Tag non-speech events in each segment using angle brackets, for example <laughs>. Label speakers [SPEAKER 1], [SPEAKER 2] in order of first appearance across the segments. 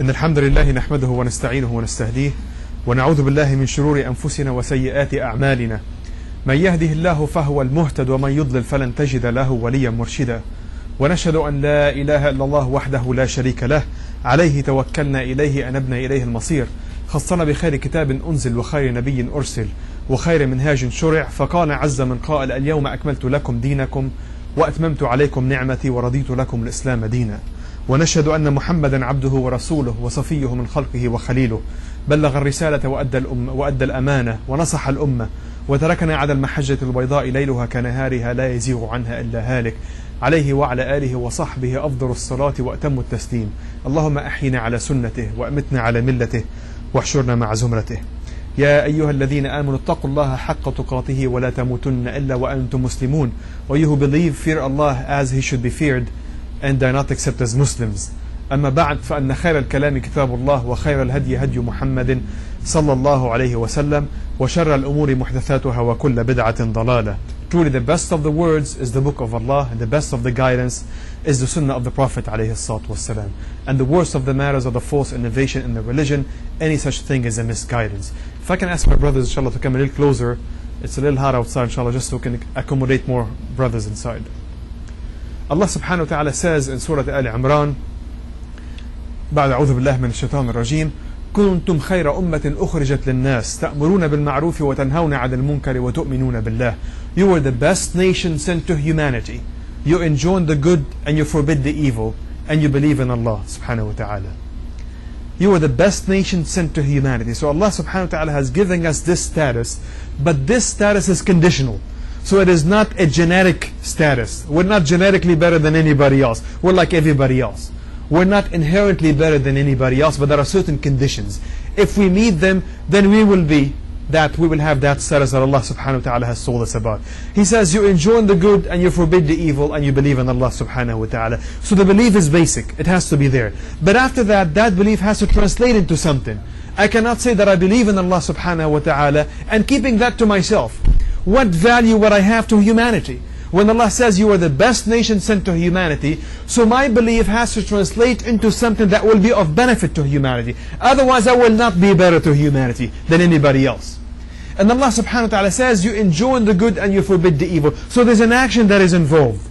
[SPEAKER 1] إن الحمد لله نحمده ونستعينه ونستهديه ونعوذ بالله من شرور أنفسنا وسيئات أعمالنا. من يهده الله فهو المهتد ومن يضلل فلن تجد له وليا مرشدا. ونشهد أن لا إله إلا الله وحده لا شريك له. عليه توكلنا إليه أنبنا إليه المصير. خصنا بخير كتاب أنزل وخير نبي أرسل وخير منهاج شرع. فقال عز من قائل اليوم أكملت لكم دينكم وأتممت عليكم نعمتي ورضيت لكم الإسلام دينا. ونشهد أن محمدا عبده ورسوله وصفيه من خلقه وخليله. بلغ الرسالة وأدى, الأم وأدى الأمانة ونصح الأمة. وتركنا على المحجة البيضاء ليلها كنهارها لا يزيغ عنها إلا هالك. عليه وعلى آله وصحبه أفضل الصلاة وأتم التسليم. اللهم أحينا على سنته وأمتنا على ملته واحشرنا مع زمرته. يا أيها الذين آمنوا اتقوا الله حق تقاته ولا تموتن إلا وأنتم مسلمون. Who believe fear Allah as he should be feared? and are not accept as Muslims أما بعد فأن خير الكلام كتاب الله وخير الهدي هدي محمد صلى الله عليه وسلم وشر الأمور محدثاتها وكل بدعة ضلالة Truly the best of the words is the book of Allah and the best of the guidance is the sunnah of the Prophet عليه الصلاة والسلام and the worst of the matters are the false innovation in the religion any such thing is a misguidance If I can ask my brothers inshallah to come a little closer it's a little hot outside inshallah just so we can accommodate more brothers inside Allah subhanahu wa ta'ala says in Surah Al Imran بعد أعوذ بالله من الشيطان الرجيم كنتم خير أمة أخرجت للناس تأمرون بالمعروف وتنهون عن المنكر وتؤمنون بالله You were the best nation sent to humanity You enjoin the good and you forbid the evil and you believe in Allah subhanahu wa ta'ala You are the best nation sent to humanity So Allah subhanahu wa ta'ala has given us this status but this status is conditional so it is not a genetic status. We're not genetically better than anybody else. We're like everybody else. We're not inherently better than anybody else, but there are certain conditions. If we meet them, then we will be that, we will have that status that Allah subhanahu wa ta'ala has told us about. He says, you enjoin the good and you forbid the evil and you believe in Allah subhanahu wa ta'ala. So the belief is basic. It has to be there. But after that, that belief has to translate into something. I cannot say that I believe in Allah subhanahu wa ta'ala and keeping that to myself what value would I have to humanity? When Allah says you are the best nation sent to humanity, so my belief has to translate into something that will be of benefit to humanity. Otherwise, I will not be better to humanity than anybody else. And Allah subhanahu wa ta'ala says you enjoin the good and you forbid the evil. So there's an action that is involved.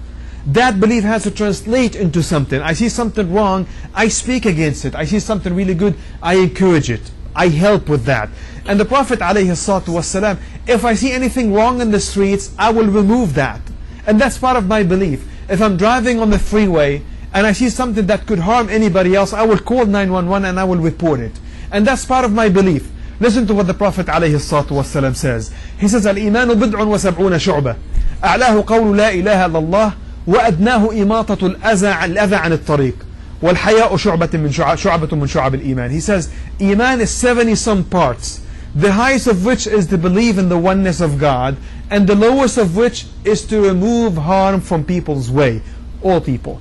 [SPEAKER 1] That belief has to translate into something. I see something wrong, I speak against it. I see something really good, I encourage it. I help with that. And the Prophet ﷺ, if I see anything wrong in the streets, I will remove that. And that's part of my belief. If I'm driving on the freeway and I see something that could harm anybody else, I will call 911 and I will report it. And that's part of my belief. Listen to what the Prophet ﷺ says. He says, الإيمان بضع وسبعون شعبة أعلاه قول لا إله إلا الله وأدناه إماطة الأذى الأذى عن الطريق والحياء شعبة من شعب شعبة من شعب الإيمان. He says, Iman is 70 some parts the highest of which is to believe in the oneness of God, and the lowest of which is to remove harm from people's way, all people.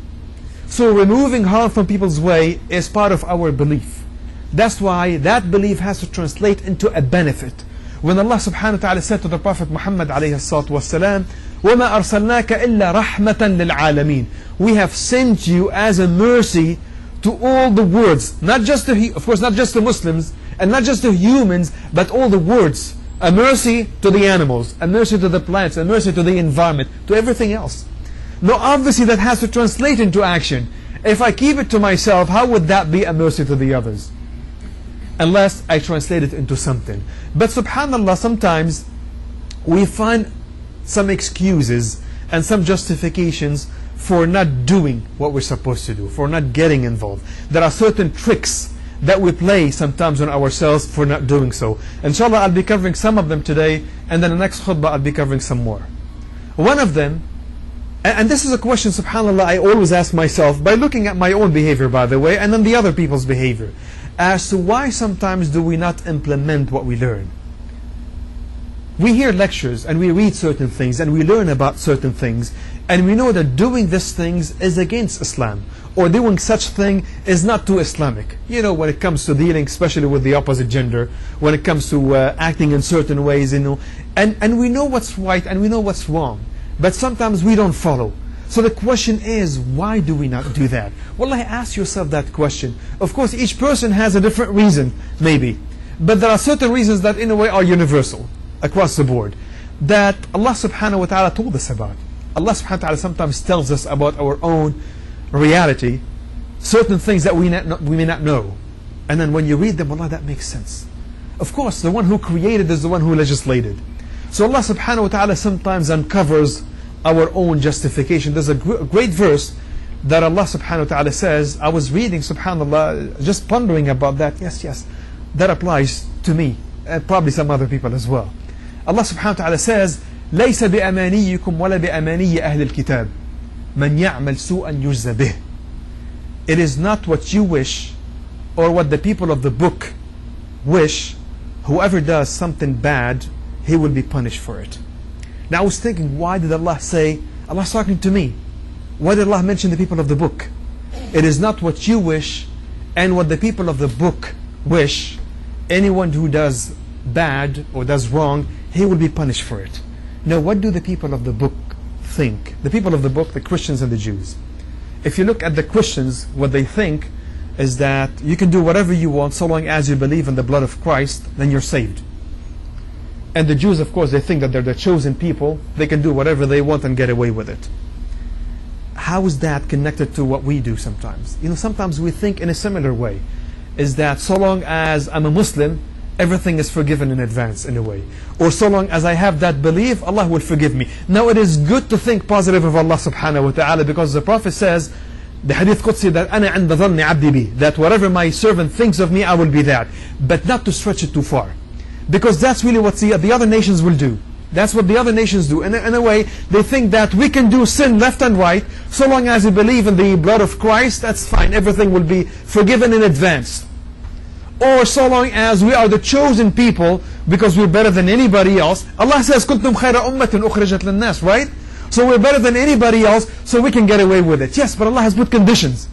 [SPEAKER 1] So removing harm from people's way is part of our belief. That's why that belief has to translate into a benefit. When Allah subhanahu wa ta'ala said to the Prophet Muhammad alayhi salatu wasalam, وَمَا أَرْسَلْنَاكَ إِلَّا رَحْمَةً لِلْعَالَمِينَ We have sent you as a mercy to all the words, not just the, of course, not just the Muslims, and not just the humans, but all the words. A mercy to the animals, a mercy to the plants, a mercy to the environment, to everything else. Now, obviously, that has to translate into action. If I keep it to myself, how would that be a mercy to the others? Unless I translate it into something. But subhanAllah, sometimes we find some excuses and some justifications for not doing what we're supposed to do, for not getting involved. There are certain tricks that we play sometimes on ourselves for not doing so. Inshallah, I'll be covering some of them today, and then the next khutbah I'll be covering some more. One of them, and this is a question, subhanAllah, I always ask myself, by looking at my own behavior, by the way, and then the other people's behavior, as to why sometimes do we not implement what we learn? We hear lectures and we read certain things and we learn about certain things and we know that doing these things is against Islam or doing such thing is not too Islamic. You know, when it comes to dealing, especially with the opposite gender, when it comes to uh, acting in certain ways, you know, and, and we know what's right and we know what's wrong, but sometimes we don't follow. So the question is, why do we not do that? Well, I ask yourself that question. Of course, each person has a different reason, maybe. But there are certain reasons that in a way are universal, across the board, that Allah subhanahu wa ta'ala told us about. Allah subhanahu wa ta'ala sometimes tells us about our own reality, certain things that we, not, we may not know. And then when you read them, Allah, that makes sense. Of course, the one who created is the one who legislated. So Allah subhanahu wa ta'ala sometimes uncovers our own justification. There's a great verse that Allah subhanahu wa ta'ala says, I was reading, subhanAllah, just pondering about that. Yes, yes, that applies to me and probably some other people as well. Allah subhanahu wa ta'ala says, ليس بأمانيكم ولا بأماني أهل الكتاب من يعمل سوءا يجزى به It is not what you wish or what the people of the book wish. Whoever does something bad, he will be punished for it. Now I was thinking, why did Allah say, Allah's talking to me? Why did Allah mention the people of the book? It is not what you wish and what the people of the book wish. Anyone who does bad or does wrong, he will be punished for it. Now, what do the people of the book think? The people of the book, the Christians and the Jews. If you look at the Christians, what they think is that you can do whatever you want so long as you believe in the blood of Christ, then you're saved. And the Jews, of course, they think that they're the chosen people. They can do whatever they want and get away with it. How is that connected to what we do sometimes? You know, sometimes we think in a similar way. Is that so long as I'm a Muslim, everything is forgiven in advance in a way. Or so long as I have that belief, Allah will forgive me. Now it is good to think positive of Allah subhanahu wa ta'ala because the Prophet says, the hadith Qudsi that أنا عند ظن عبدي بي that whatever my servant thinks of me I will be that but not to stretch it too far because that's really what the, the other nations will do that's what the other nations do in a, in a way they think that we can do sin left and right so long as we believe in the blood of Christ that's fine everything will be forgiven in advance or so long as we are the chosen people because we're better than anybody else Allah says كنتم خير أمة أخرجت للناس right so we're better than anybody else, so we can get away with it. Yes, but Allah has put conditions.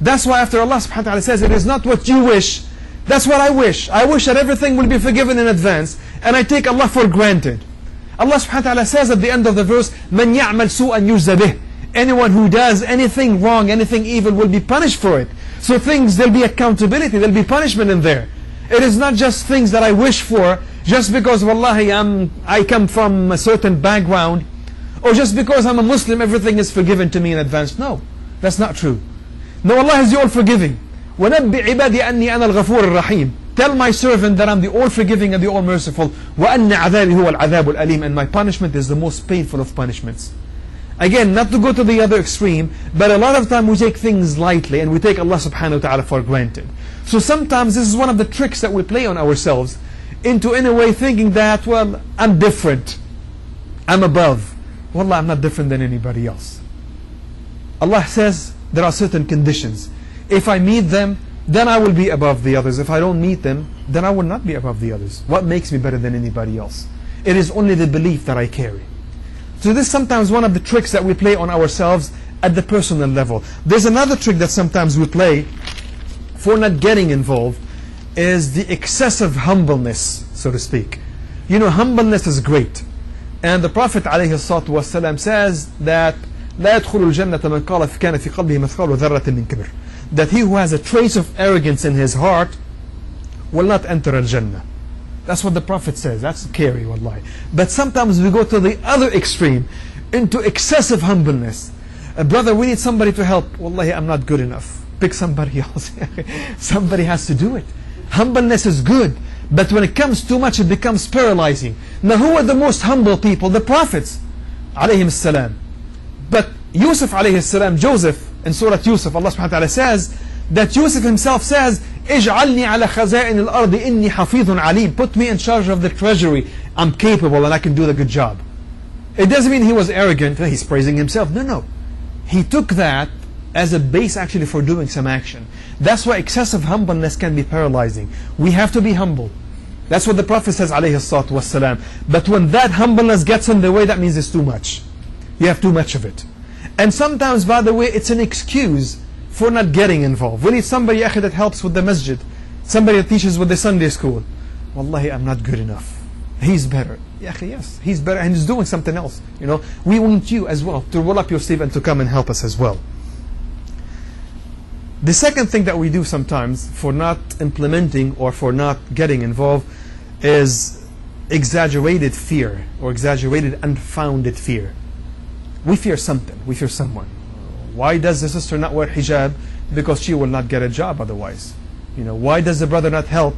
[SPEAKER 1] That's why after Allah subhanahu wa ta'ala says, it is not what you wish, that's what I wish. I wish that everything will be forgiven in advance, and I take Allah for granted. Allah subhanahu wa ta'ala says at the end of the verse, مَنْ يَعْمَلْ سُوءًا يُجْزَ بِهِ Anyone who does anything wrong, anything evil will be punished for it. So things, there'll be accountability, there'll be punishment in there. It is not just things that I wish for, just because, wallahi, I'm, I come from a certain background, or just because I'm a Muslim, everything is forgiven to me in advance. No, that's not true. No, Allah is the all-forgiving. وَنَبِّ عِبَادِي أَنِّي أَنَا الْغَفُورُ الرَّحِيمُ Tell my servant that I'm the all-forgiving and the all-merciful. وَأَنَّ عَذَابِي هُوَ الْعَذَابُ الْأَلِيمُ And my punishment is the most painful of punishments. Again, not to go to the other extreme, but a lot of time we take things lightly and we take Allah subhanahu wa ta'ala for granted. So sometimes this is one of the tricks that we play on ourselves into in a way thinking that, well, I'm different. I'm above. Wallah, I'm not different than anybody else. Allah says there are certain conditions. If I meet them, then I will be above the others. If I don't meet them, then I will not be above the others. What makes me better than anybody else? It is only the belief that I carry. So this is sometimes one of the tricks that we play on ourselves at the personal level. There's another trick that sometimes we play for not getting involved is the excessive humbleness, so to speak. You know, humbleness is great. And the Prophet والسلام, says that لا يدخل الجنة من قال كان في قلبه مثقال ذرة من كبر that he who has a trace of arrogance in his heart will not enter al-Jannah. That's what the Prophet says. That's scary, wallahi. But sometimes we go to the other extreme, into excessive humbleness. Uh, brother, we need somebody to help. Wallahi, I'm not good enough. Pick somebody <laughs> else. somebody has to do it. Humbleness is good. But when it comes too much, it becomes paralyzing. Now, who are the most humble people? The prophets, alayhim salam. But Yusuf alayhi salam, Joseph, in Surah Yusuf, Allah subhanahu wa ta'ala says that Yusuf himself says, اجعلني على خزائن الأرض إني حفيظ عليم. Put me in charge of the treasury. I'm capable and I can do the good job. It doesn't mean he was arrogant. He's praising himself. No, no. He took that as a base actually for doing some action. That's why excessive humbleness can be paralyzing. We have to be humble. That's what the Prophet says, alayhi salatu wasalam. But when that humbleness gets in the way, that means it's too much. You have too much of it. And sometimes, by the way, it's an excuse for not getting involved. We need somebody that helps with the masjid, somebody that teaches with the Sunday school. Wallahi, I'm not good enough. He's better. Yes, he's better and he's doing something else. You know, we want you as well to roll up your sleeve and to come and help us as well. The second thing that we do sometimes for not implementing or for not getting involved is exaggerated fear or exaggerated unfounded fear. We fear something, we fear someone. Why does the sister not wear hijab? Because she will not get a job otherwise. You know, why does the brother not help?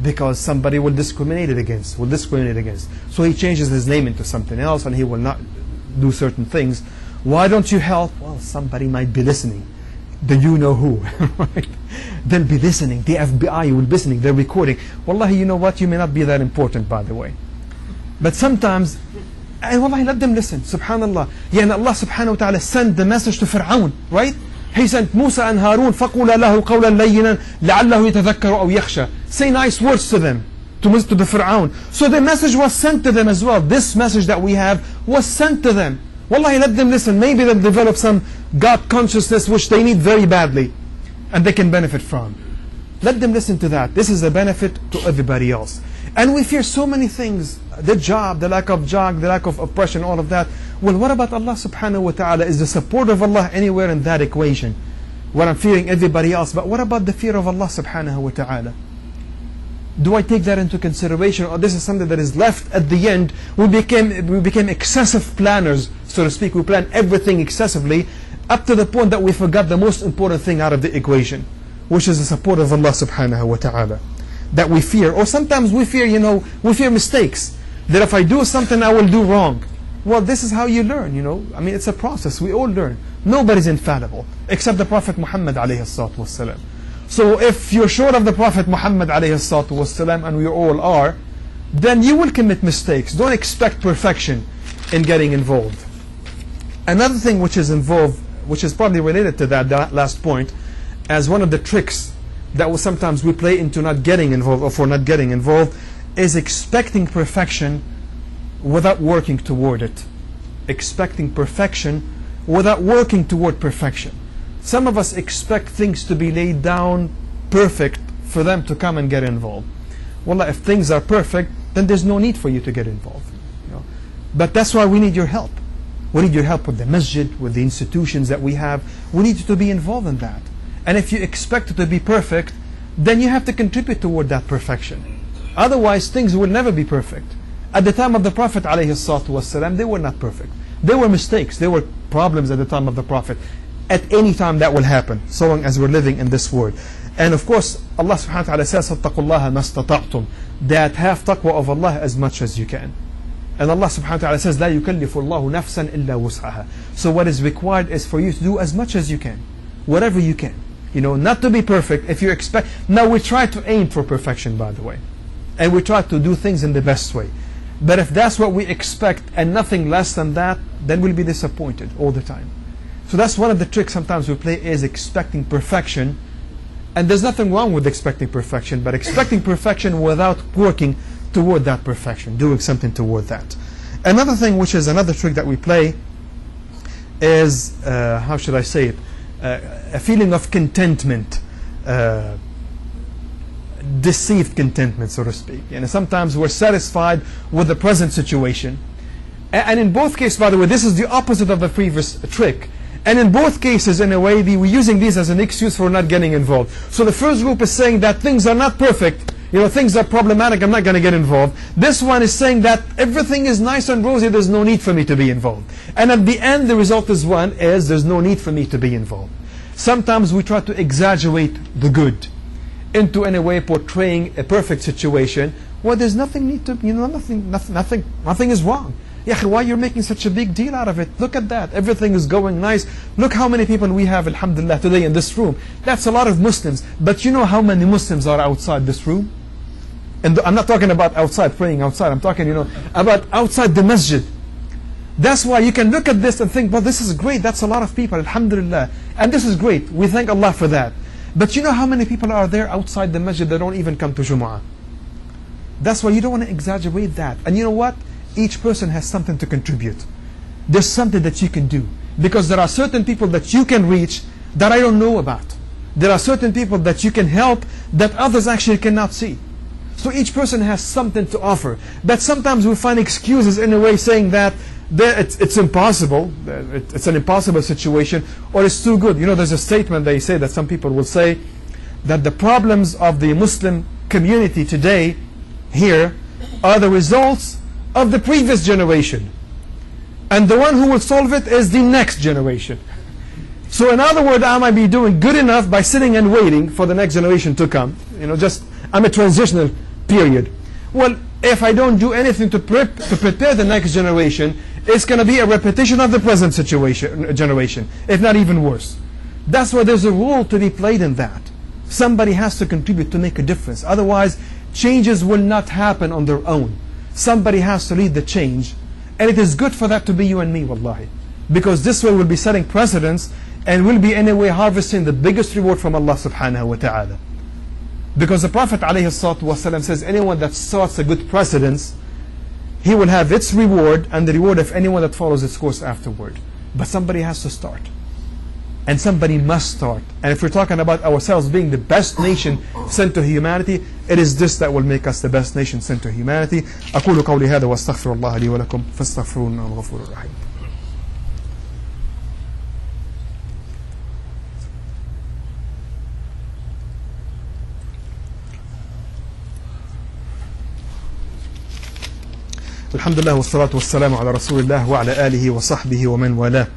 [SPEAKER 1] Because somebody will discriminate it against, will discriminate against. So he changes his name into something else and he will not do certain things. Why don't you help? Well, somebody might be listening. The you know who, <laughs> right? They'll be listening. The FBI will be listening. They're recording. Wallahi, you know what? You may not be that important, by the way. But sometimes, and wallahi, let them listen. Subhanallah. Yeah, and Allah subhanahu wa ta'ala sent the message to Fir'aun, right? He sent Musa and Harun فَقُولَ لَهُ قَوْلًا لَيِّنًا لَعَلَّهُ يَتَذَكَّرُ أَوْ يَخْشَى Say nice words to them, to, to the Fir'aun. So the message was sent to them as well. This message that we have was sent to them. Wallahi, let them listen. Maybe they'll develop some God consciousness which they need very badly and they can benefit from. Let them listen to that. This is a benefit to everybody else. And we fear so many things the job, the lack of job, the lack of oppression, all of that. Well, what about Allah subhanahu wa ta'ala? Is the support of Allah anywhere in that equation? What I'm fearing everybody else, but what about the fear of Allah subhanahu wa ta'ala? Do I take that into consideration, or this is something that is left at the end? We became we became excessive planners, so to speak. We plan everything excessively, up to the point that we forgot the most important thing out of the equation, which is the support of Allah subhanahu wa ta'ala. That we fear. Or sometimes we fear, you know, we fear mistakes. That if I do something, I will do wrong. Well, this is how you learn, you know. I mean, it's a process. We all learn. Nobody's infallible, except the Prophet Muhammad salatu. So if you're short of the Prophet Muhammad salatu and we all are, then you will commit mistakes. Don't expect perfection in getting involved. Another thing which is involved which is probably related to that, that last point, as one of the tricks that sometimes we play into not getting involved or for not getting involved, is expecting perfection without working toward it. Expecting perfection without working toward perfection. Some of us expect things to be laid down perfect for them to come and get involved. Well, if things are perfect, then there's no need for you to get involved. You know? But that's why we need your help. We need your help with the masjid, with the institutions that we have. We need you to be involved in that. And if you expect it to be perfect, then you have to contribute toward that perfection. Otherwise, things will never be perfect. At the time of the Prophet ﷺ, they were not perfect. There were mistakes. There were problems at the time of the Prophet. At any time that will happen, so long as we're living in this world. And of course, Allah subhanahu wa ta'ala says, فَاتَّقُوا اللَّهَ مَا That have taqwa of Allah as much as you can. And Allah subhanahu wa ta'ala says, لا يكلف الله نفسا إلا وسعها. So what is required is for you to do as much as you can. Whatever you can. You know, not to be perfect. If you expect, now we try to aim for perfection, by the way. And we try to do things in the best way. But if that's what we expect and nothing less than that, then we'll be disappointed all the time. So that's one of the tricks sometimes we play is expecting perfection. And there's nothing wrong with expecting perfection, but expecting <coughs> perfection without working toward that perfection, doing something toward that. Another thing, which is another trick that we play, is uh, how should I say it? A feeling of contentment, uh, deceived contentment, so to speak. And sometimes we're satisfied with the present situation. And in both cases, by the way, this is the opposite of the previous trick. And in both cases, in a way, we're using these as an excuse for not getting involved. So the first group is saying that things are not perfect, you know, things are problematic, I'm not going to get involved. This one is saying that everything is nice and rosy, there's no need for me to be involved. And at the end, the result is one, is there's no need for me to be involved. Sometimes we try to exaggerate the good into, in a way, portraying a perfect situation where there's nothing need to, you know, nothing, nothing, nothing, nothing is wrong. Yeah, why you're making such a big deal out of it? Look at that. Everything is going nice. Look how many people we have, alhamdulillah, today in this room. That's a lot of Muslims. But you know how many Muslims are outside this room? And I'm not talking about outside, praying outside. I'm talking, you know, about outside the masjid. That's why you can look at this and think, well, this is great. That's a lot of people, alhamdulillah. And this is great. We thank Allah for that. But you know how many people are there outside the masjid that don't even come to Jumu'ah? That's why you don't want to exaggerate that. And you know what? Each person has something to contribute. There's something that you can do. Because there are certain people that you can reach that I don't know about. There are certain people that you can help that others actually cannot see. So each person has something to offer. But sometimes we find excuses in a way saying that it's, it's impossible, it's an impossible situation, or it's too good. You know, there's a statement they say that some people will say that the problems of the Muslim community today here are the results of the previous generation. And the one who will solve it is the next generation. So in other words, I might be doing good enough by sitting and waiting for the next generation to come. You know, just I'm a transitional period. Well, if I don't do anything to, pre to prepare the next generation, it's going to be a repetition of the present situation generation, if not even worse. That's why there's a role to be played in that. Somebody has to contribute to make a difference. Otherwise, changes will not happen on their own. Somebody has to lead the change. And it is good for that to be you and me, wallahi. Because this way we'll be setting precedents and we'll be anyway harvesting the biggest reward from Allah subhanahu wa ta'ala. Because the Prophet ﷺ says anyone that starts a good precedence, he will have its reward and the reward of anyone that follows its course afterward. But somebody has to start And somebody must start. And if we're talking about ourselves being the best nation sent to humanity, it is this that will make us the best nation sent to humanity. أقول قولي هذا واستغفر الله لي ولكم فاستغفروه إنه الغفور الرحيم. الحمد لله والصلاة والسلام على رسول الله وعلى آله وصحبه ومن والاه.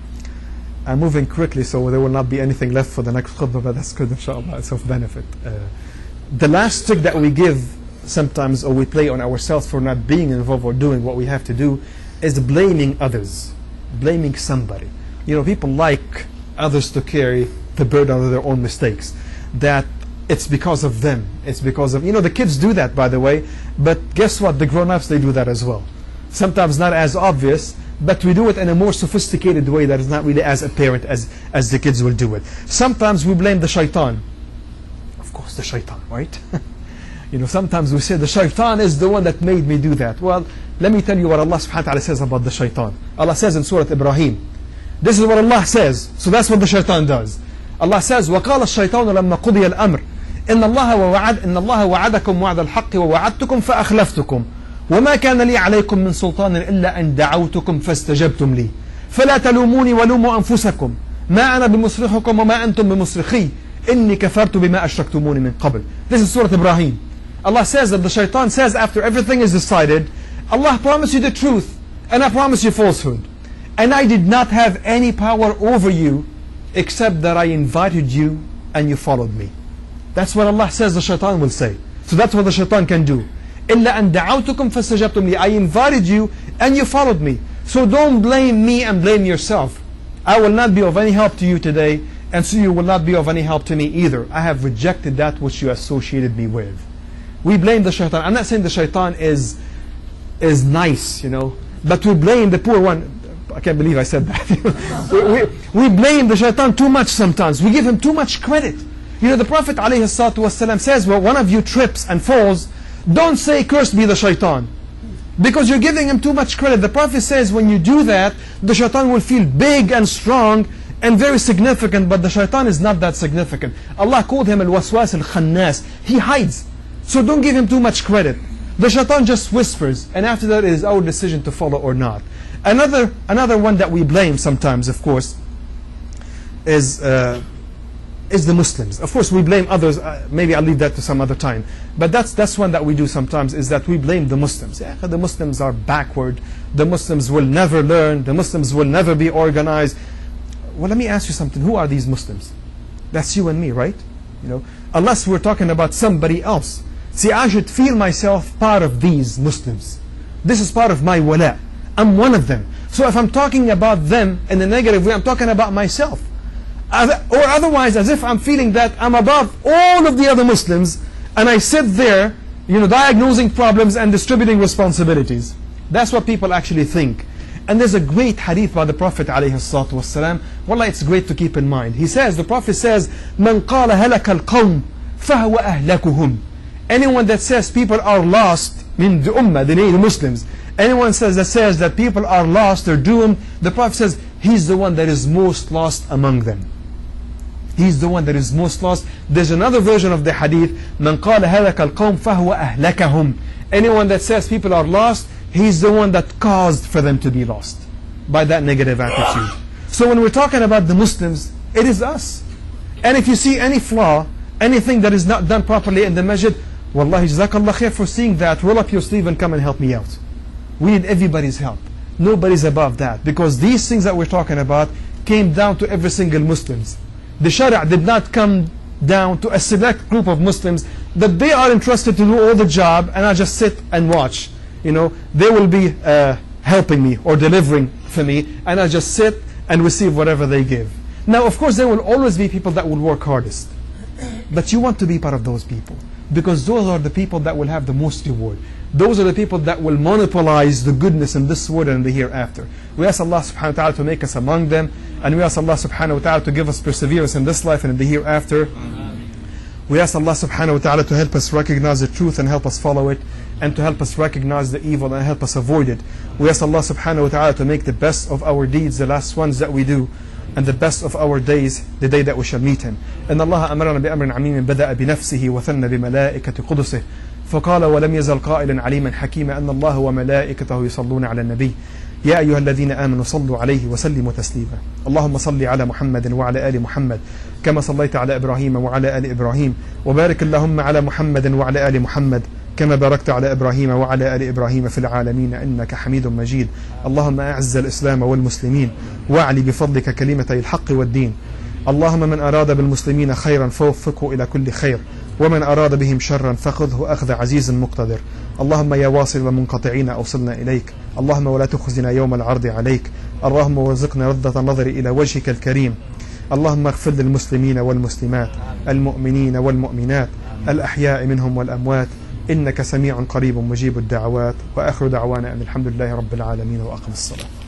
[SPEAKER 1] I'm moving quickly so there will not be anything left for the next khutbah, but that's good inshallah, it's of benefit. Uh, the last trick that we give sometimes or we play on ourselves for not being involved or doing what we have to do is blaming others, blaming somebody. You know, people like others to carry the burden of their own mistakes. That it's because of them. It's because of, you know, the kids do that by the way, but guess what? The grown ups, they do that as well. Sometimes not as obvious, but we do it in a more sophisticated way that is not really as apparent as, as the kids will do it. Sometimes we blame the shaitan. Of course, the shaitan, right? <laughs> you know, sometimes we say the shaitan is the one that made me do that. Well, let me tell you what Allah subhanahu wa ta'ala says about the shaitan. Allah says in Surah Ibrahim, this is what Allah says, so that's what the shaitan does. Allah says, وقال الشيطان لما قضي الأمر إن الله ووعد إن الله وعدكم وعد الحق ووعدتكم فأخلفتكم وما كان لي عليكم من سلطان إلا أن دعوتكم فاستجبتم لي فلا تلوموني ولوموا أنفسكم ما أنا بمصرخكم وما أنتم بمصرخي إني كفرت بما أشركتموني من قبل This is Surah Ibrahim Allah says that the shaitan says after everything is decided Allah promised you the truth and I promised you falsehood and I did not have any power over you except that I invited you and you followed me That's what Allah says the shaitan will say So that's what the shaitan can do إلا أن دعوتكم فاستجبتم لي I invited you and you followed me So don't blame me and blame yourself I will not be of any help to you today and so you will not be of any help to me either I have rejected that which you associated me with We blame the shaitan I'm not saying the shaitan is is nice you know but we blame the poor one I can't believe I said that <laughs> we, we, we blame the shaitan too much sometimes we give him too much credit you know the Prophet ﷺ says well one of you trips and falls don't say cursed be the shaitan. Because you're giving him too much credit. The Prophet says when you do that, the shaitan will feel big and strong and very significant, but the shaitan is not that significant. Allah called him al-waswas al-khannas. He hides. So don't give him too much credit. The shaitan just whispers, and after that it is our decision to follow or not. Another, another one that we blame sometimes, of course, is... Uh, is the Muslims. Of course, we blame others. Uh, maybe I'll leave that to some other time. But that's that's one that we do sometimes. Is that we blame the Muslims? Yeah, the Muslims are backward. The Muslims will never learn. The Muslims will never be organized. Well, let me ask you something. Who are these Muslims? That's you and me, right? You know, unless we're talking about somebody else. See, I should feel myself part of these Muslims. This is part of my wala. I'm one of them. So if I'm talking about them in a negative way, I'm talking about myself or otherwise as if I'm feeling that I'm above all of the other Muslims and I sit there you know diagnosing problems and distributing responsibilities that's what people actually think and there's a great hadith by the Prophet ﷺ Wallah it's great to keep in mind he says the Prophet says من قال هلك القوم فهو أهلكهم anyone that says people are lost mean the ummah the Muslims anyone says that says that people are lost or doomed the Prophet says he's the one that is most lost among them He's the one that is most lost. There's another version of the hadith. من قال هلك القوم فهو أهلكهم. Anyone that says people are lost, he's the one that caused for them to be lost by that negative attitude. So when we're talking about the Muslims, it is us. And if you see any flaw, anything that is not done properly in the masjid, Wallahi, Jazakallah khair for seeing that. Roll up your sleeve and come and help me out. We need everybody's help. Nobody's above that. Because these things that we're talking about came down to every single Muslims. The Sharia did not come down to a select group of Muslims that they are entrusted to do all the job and I just sit and watch. You know, they will be uh, helping me or delivering for me and I just sit and receive whatever they give. Now, of course, there will always be people that will work hardest. But you want to be part of those people because those are the people that will have the most reward. Those are the people that will monopolize the goodness in this world and the hereafter. We ask Allah subhanahu wa ta'ala to make us among them and we ask Allah subhanahu wa ta'ala to give us perseverance in this life and in the hereafter. We ask Allah subhanahu wa ta'ala to help us recognize the truth and help us follow it and to help us recognize the evil and help us avoid it. We ask Allah subhanahu wa ta'ala to make the best of our deeds, the last ones that we do, and the best of our days, the day that we shall meet Him. إن الله أمرنا بأمر عميم بدأ بنفسه وثنى بملائكة قدسه فقال ولم يزل قائلا عليما حكيما أن الله وملائكته يصلون على النبي يا أيها الذين آمنوا صلوا عليه وسلموا تسليما. اللهم صل على محمد وعلى آل محمد كما صليت على إبراهيم وعلى آل إبراهيم وبارك اللهم على محمد وعلى آل محمد كما باركت على إبراهيم وعلى آل إبراهيم في العالمين إنك حميد مجيد. اللهم أعز الإسلام والمسلمين واعلي بفضلك كلمتي الحق والدين. اللهم من أراد بالمسلمين خيرا فوفقه إلى كل خير. ومن أراد بهم شرا فخذه أخذ عزيز مقتدر. اللهم يا واصل المنقطعين أوصلنا إليك. اللهم ولا تخزنا يوم العرض عليك. اللهم وارزقنا رضة النظر إلى وجهك الكريم. اللهم اغفر للمسلمين والمسلمات المؤمنين والمؤمنات الأحياء منهم والأموات. إنك سميع قريب مجيب الدعوات. وآخر دعوانا أن الحمد لله رب العالمين وأقم الصلاة.